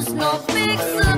just no fixer.